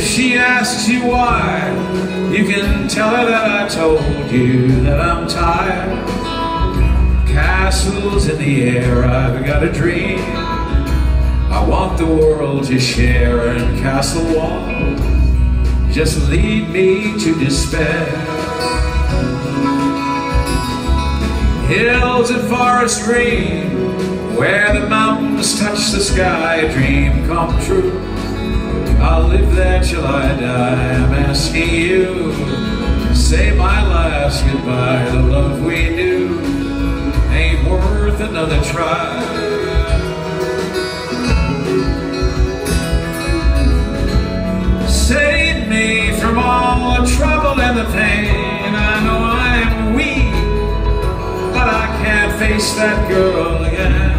she asks you why, you can tell her that I told you that I'm tired. Castles in the air, I've got a dream. I want the world to share and castle walls just lead me to despair. Hills and forests green, where the mountains touch the sky, dream come true. I'll live there till I die, I'm asking you, to say my last goodbye, the love we knew ain't worth another try. Save me from all the trouble and the pain. I know I'm weak, but I can't face that girl again.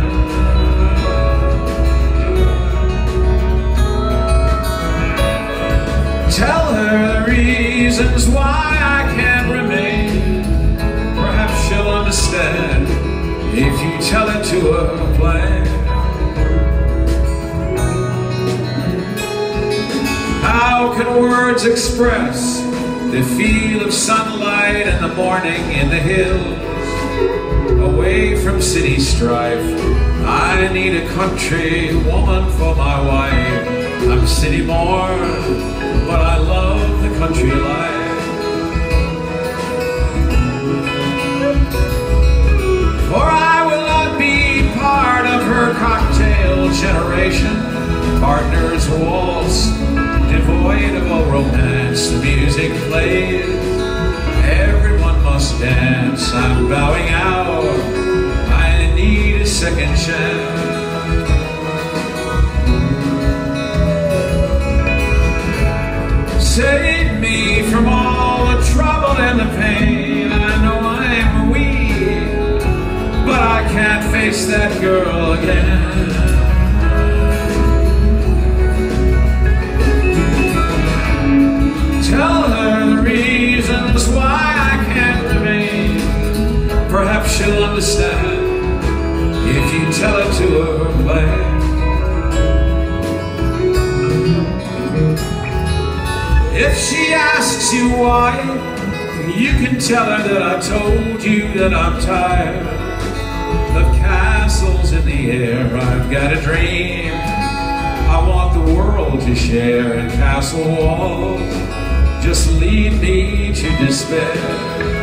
Reasons why I can't remain. Perhaps she'll understand if you tell it to her plain. How can words express the feel of sunlight in the morning in the hills? Away from city strife, I need a country woman for my wife. I'm city born, but of all romance. The music plays, everyone must dance. I'm bowing out, I need a second chance. Save me from all the trouble and the pain. I know I'm weak, but I can't face that girl again. She'll understand if you tell her to her plan. If she asks you why, you can tell her that I told you that I'm tired of castles in the air. I've got a dream. I want the world to share and castle walls just lead me to despair.